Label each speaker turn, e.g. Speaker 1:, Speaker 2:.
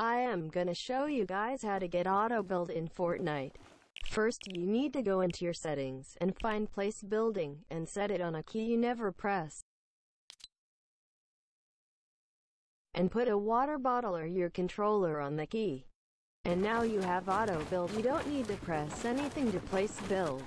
Speaker 1: I am gonna show you guys how to get auto build in Fortnite. First you need to go into your settings and find place building and set it on a key you never press. And put a water bottle or your controller on the key. And now you have auto build. You don't need to press anything to place build.